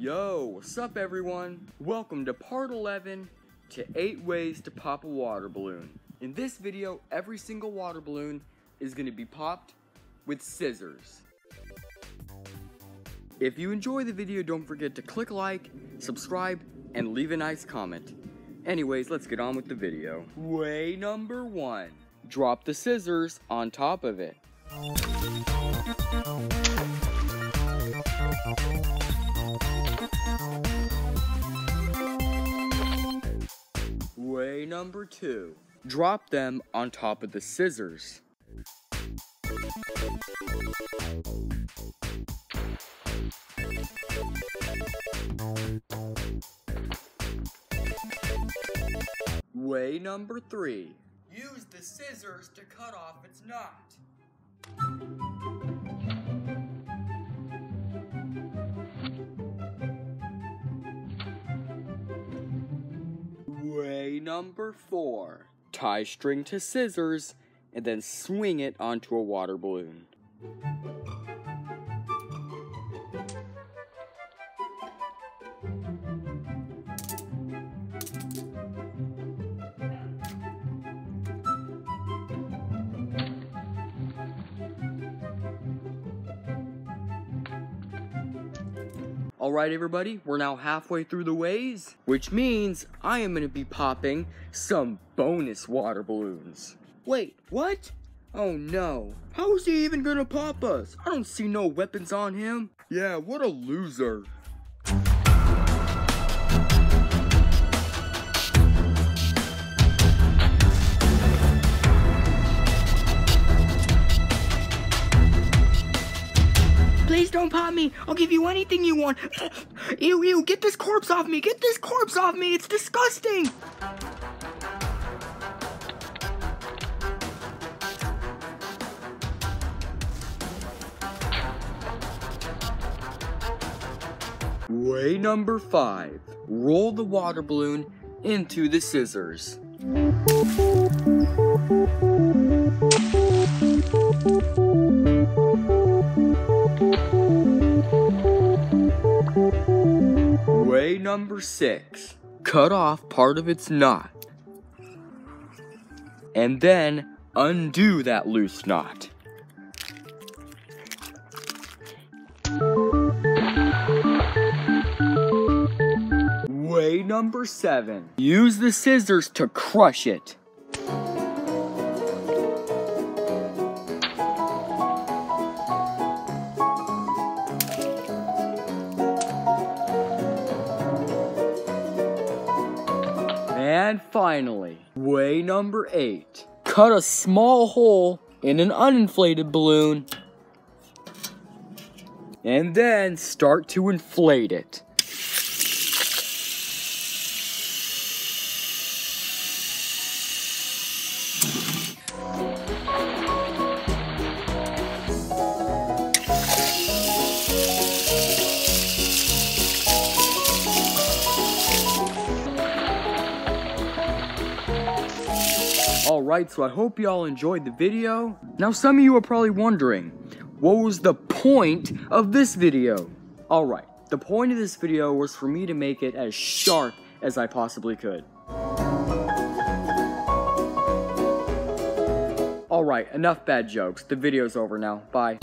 Yo, what's up everyone? Welcome to part 11 to 8 ways to pop a water balloon. In this video, every single water balloon is going to be popped with scissors. If you enjoy the video, don't forget to click like, subscribe, and leave a nice comment. Anyways, let's get on with the video. Way number 1. Drop the scissors on top of it. Number two. Drop them on top of the scissors. Way number three. Use the scissors to cut off its knot. Number four. Tie string to scissors and then swing it onto a water balloon. Alright everybody, we're now halfway through the ways, which means I am going to be popping some bonus water balloons. Wait, what? Oh no, how is he even gonna pop us? I don't see no weapons on him. Yeah, what a loser. Don't pop me. I'll give you anything you want. Ew, ew, get this corpse off me. Get this corpse off me. It's disgusting. Way number five. Roll the water balloon into the scissors. Number six. Cut off part of its knot. And then undo that loose knot. Way number seven. Use the scissors to crush it. And finally, way number eight. Cut a small hole in an uninflated balloon and then start to inflate it. Alright, so I hope y'all enjoyed the video. Now some of you are probably wondering, what was the point of this video? Alright, the point of this video was for me to make it as sharp as I possibly could. Alright, enough bad jokes. The video's over now. Bye.